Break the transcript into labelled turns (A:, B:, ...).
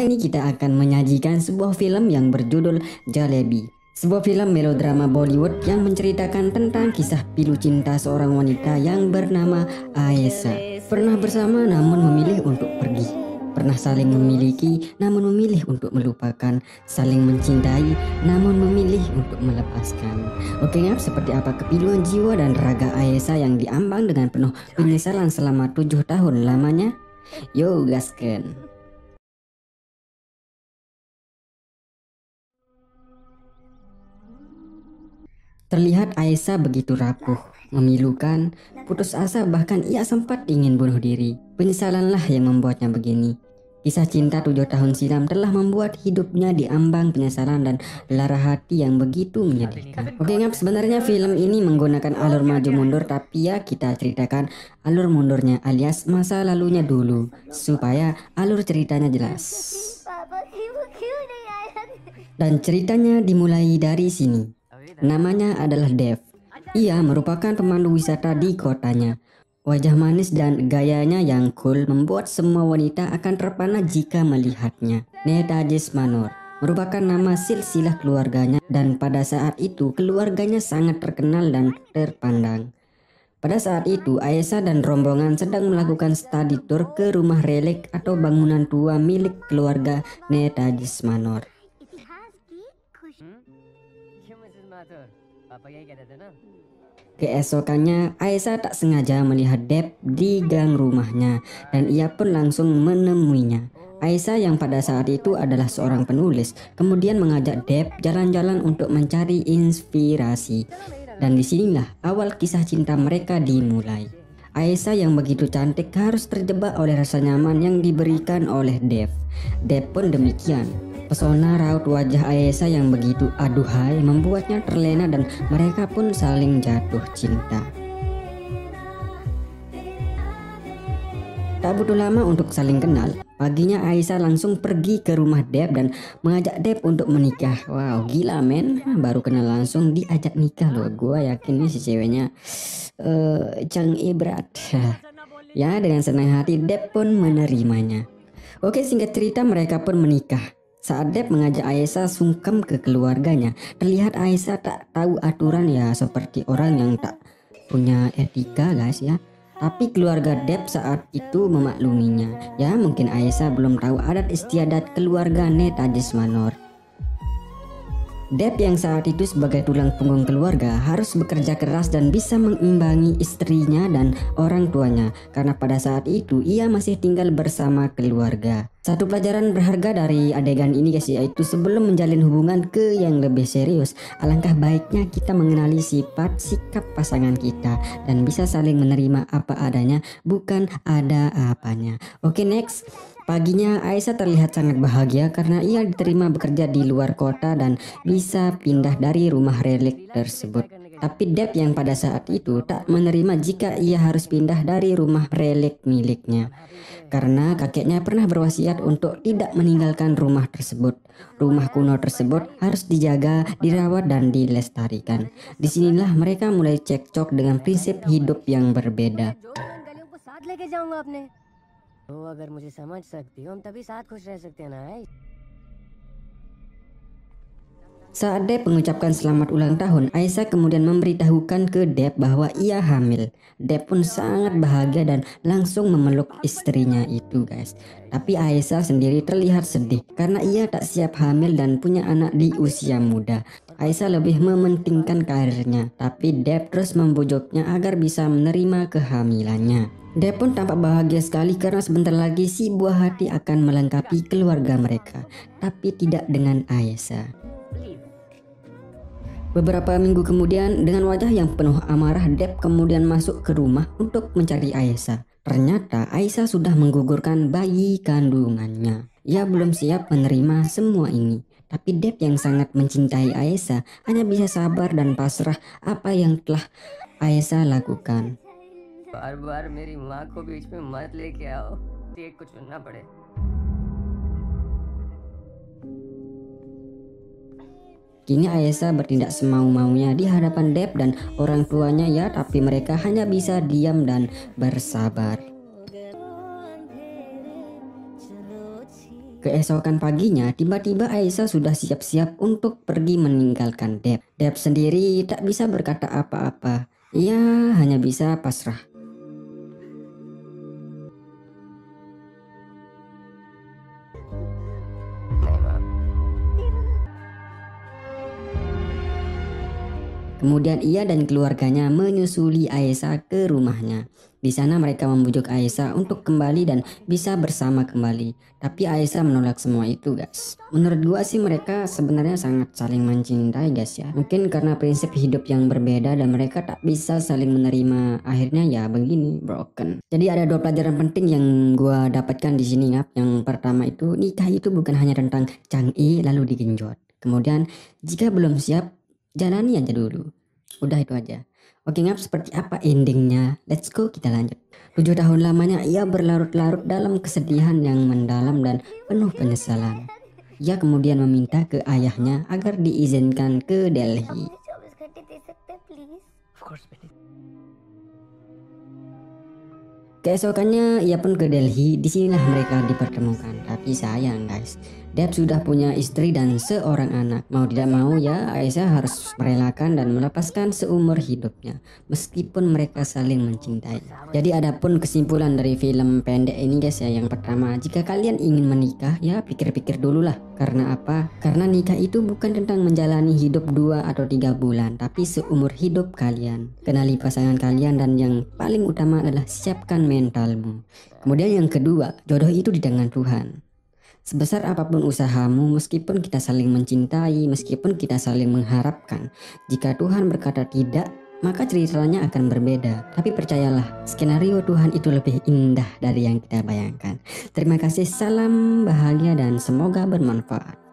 A: ini kita akan menyajikan sebuah film yang berjudul Jalebi. Sebuah film melodrama Bollywood yang menceritakan tentang kisah pilu cinta seorang wanita yang bernama Aisyah. Pernah bersama namun memilih untuk pergi. Pernah saling memiliki namun memilih untuk melupakan. Saling mencintai namun memilih untuk melepaskan. Oke ngap seperti apa kepiluan jiwa dan raga Aisyah yang diambang dengan penuh penyesalan selama tujuh tahun lamanya? Yo gasken. Terlihat Aisyah begitu rapuh, memilukan, putus asa bahkan ia sempat ingin bunuh diri. Penyesalanlah yang membuatnya begini. Kisah cinta tujuh tahun silam telah membuat hidupnya diambang penyesalan dan lara hati yang begitu menyedihkan. Oke ngap sebenarnya film ini menggunakan alur maju mundur tapi ya kita ceritakan alur mundurnya alias masa lalunya dulu supaya alur ceritanya jelas. Dan ceritanya dimulai dari sini. Namanya adalah Dev. Ia merupakan pemandu wisata di kotanya. Wajah manis dan gayanya yang cool membuat semua wanita akan terpana jika melihatnya. Netajis Manor merupakan nama silsilah keluarganya dan pada saat itu keluarganya sangat terkenal dan terpandang. Pada saat itu, Aisyah dan rombongan sedang melakukan study tour ke rumah relik atau bangunan tua milik keluarga Netajis Manor. Keesokannya, Aisyah tak sengaja melihat Deb di gang rumahnya dan ia pun langsung menemuinya. Aisyah yang pada saat itu adalah seorang penulis, kemudian mengajak Deb jalan-jalan untuk mencari inspirasi. Dan di sinilah awal kisah cinta mereka dimulai. Aisyah yang begitu cantik harus terjebak oleh rasa nyaman yang diberikan oleh Dev. Dev pun demikian. Pesona raut wajah Aisyah yang begitu aduhai membuatnya terlena dan mereka pun saling jatuh cinta. Tak butuh lama untuk saling kenal. Paginya Aisyah langsung pergi ke rumah Deb dan mengajak Deb untuk menikah. Wow, gila men. Baru kenal langsung diajak nikah loh. Gua yakin nih si ceweknya uh, Cang Ibrat. ya, dengan senang hati Deb pun menerimanya. Oke, singkat cerita mereka pun menikah. Saat Deb mengajak Aisyah sungkem ke keluarganya, terlihat Aisyah tak tahu aturan ya seperti orang yang tak punya etika guys ya. Tapi keluarga Deb saat itu memakluminya. Ya mungkin Aisyah belum tahu adat istiadat keluarga Netajis Manor. Deb yang saat itu sebagai tulang punggung keluarga harus bekerja keras dan bisa mengimbangi istrinya dan orang tuanya karena pada saat itu ia masih tinggal bersama keluarga. Satu pelajaran berharga dari adegan ini guys yaitu sebelum menjalin hubungan ke yang lebih serius alangkah baiknya kita mengenali sifat sikap pasangan kita dan bisa saling menerima apa adanya bukan ada apanya. Oke okay, next Paginya Aisyah terlihat sangat bahagia karena ia diterima bekerja di luar kota dan bisa pindah dari rumah relik tersebut. Tapi Deb yang pada saat itu tak menerima jika ia harus pindah dari rumah relik miliknya. Karena kakeknya pernah berwasiat untuk tidak meninggalkan rumah tersebut. Rumah kuno tersebut harus dijaga, dirawat dan dilestarikan. Di sinilah mereka mulai cekcok dengan prinsip hidup yang berbeda. तो अगर मुझे समझ सकती हो हम तभी साथ खुश रह सकते हैं ना Saat Deb mengucapkan selamat ulang tahun, Aisyah kemudian memberitahukan ke Deb bahwa ia hamil. Deb pun sangat bahagia dan langsung memeluk istrinya itu guys. Tapi Aisyah sendiri terlihat sedih karena ia tak siap hamil dan punya anak di usia muda. Aisyah lebih mementingkan karirnya, tapi Deb terus membujuknya agar bisa menerima kehamilannya. Deb pun tampak bahagia sekali karena sebentar lagi si buah hati akan melengkapi keluarga mereka, tapi tidak dengan Aisyah. Beberapa minggu kemudian, dengan wajah yang penuh amarah, Deb kemudian masuk ke rumah untuk mencari Aisyah. Ternyata Aisyah sudah menggugurkan bayi kandungannya. Ia belum siap menerima semua ini. Tapi Deb yang sangat mencintai Aisyah hanya bisa sabar dan pasrah apa yang telah Aisyah lakukan. बार-बार मेरी माँ को बीच में मत लेके आओ एक को चुनना पड़े Kini Aisyah bertindak semau-maunya di hadapan Deb dan orang tuanya ya tapi mereka hanya bisa diam dan bersabar. Keesokan paginya, tiba-tiba Aisyah sudah siap-siap untuk pergi meninggalkan Deb. Deb sendiri tak bisa berkata apa-apa. Ia hanya bisa pasrah. Kemudian ia dan keluarganya menyusuli Aisyah ke rumahnya. Di sana mereka membujuk Aisyah untuk kembali dan bisa bersama kembali. Tapi Aisyah menolak semua itu guys. Menurut gua sih mereka sebenarnya sangat saling mencintai guys ya. Mungkin karena prinsip hidup yang berbeda dan mereka tak bisa saling menerima. Akhirnya ya begini broken. Jadi ada dua pelajaran penting yang gua dapatkan di sini ya. Yang pertama itu nikah itu bukan hanya tentang canggih lalu digenjot. Kemudian jika belum siap jalani aja dulu. Udah itu aja. Oke ngap seperti apa endingnya? Let's go kita lanjut. Tujuh tahun lamanya ia berlarut-larut dalam kesedihan yang mendalam dan penuh penyesalan. Ia kemudian meminta ke ayahnya agar diizinkan ke Delhi. Keesokannya ia pun ke Delhi, di sinilah mereka dipertemukan. Tapi sayang guys, Deb sudah punya istri dan seorang anak. Mau tidak mau ya Aisyah harus merelakan dan melepaskan seumur hidupnya. Meskipun mereka saling mencintai. Jadi ada pun kesimpulan dari film pendek ini guys ya. Yang pertama, jika kalian ingin menikah ya pikir-pikir dulu lah. Karena apa? Karena nikah itu bukan tentang menjalani hidup dua atau tiga bulan. Tapi seumur hidup kalian. Kenali pasangan kalian dan yang paling utama adalah siapkan mentalmu. Kemudian yang kedua, jodoh itu di tangan Tuhan. Sebesar apa pun usahamu, meskipun kita saling mencintai, meskipun kita saling mengharapkan, jika Tuhan berkata tidak, maka ceritanya akan berbeda. Tapi percayalah, skenario Tuhan itu lebih indah dari yang kita bayangkan. Terima kasih, salam bahagia dan semoga bermanfaat.